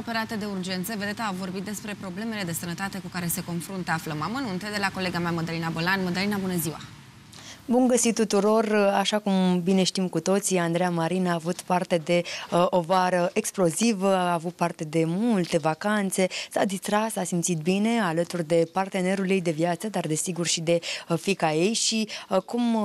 Operate de urgență, vedeta a vorbit despre problemele de sănătate cu care se confruntă. Aflăm amănunte de la colega mea, Mădălina Bolan. Mădălina, bună ziua! Bun găsit tuturor! Așa cum bine știm cu toții, Andreea Marin a avut parte de uh, o vară explozivă, a avut parte de multe vacanțe, s-a distras, s-a simțit bine alături de partenerul ei de viață, dar desigur și de uh, fica ei și uh, cum uh,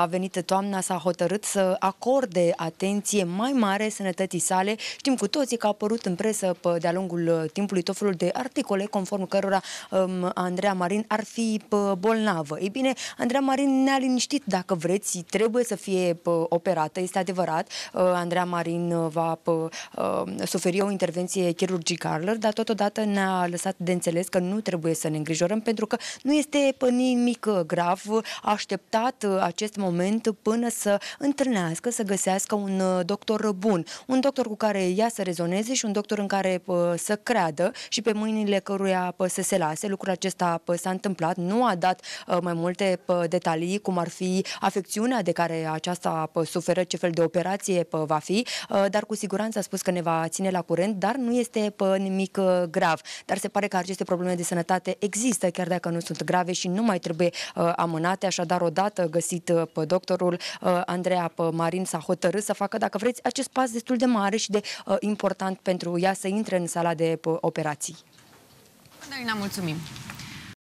a venit toamna s-a hotărât să acorde atenție mai mare sănătății sale. Știm cu toții că a apărut în presă de-a lungul uh, timpului tot felul de articole conform cărora um, Andreea Marin ar fi bolnavă. Ei bine, Andreea Marin ne-a liniștit dacă vreți, trebuie să fie operată, este adevărat. Uh, Andreea Marin uh, va uh, suferi o intervenție chirurgicală, dar totodată ne-a lăsat de înțeles că nu trebuie să ne îngrijorăm pentru că nu este nimic grav. A așteptat acest moment până să întâlnească, să găsească un doctor bun, un doctor cu care ea să rezoneze și un doctor în care să creadă și pe mâinile căruia să se lase. Lucrul acesta s-a întâmplat, nu a dat mai multe detalii, cum ar fi afecțiunea de care aceasta suferă, ce fel de operație va fi, dar cu siguranță a spus că ne va ține la curent, dar nu este nimic grav. Dar se pare că aceste probleme de sănătate există, chiar dacă nu sunt grave și nu mai trebuie amânate, așadar odată găsit pe doctorul Andreea Marin s-a hotărât să facă, dacă vreți, acest pas destul de mare și de important pentru ea să intre în sala de operații. Darina, mulțumim!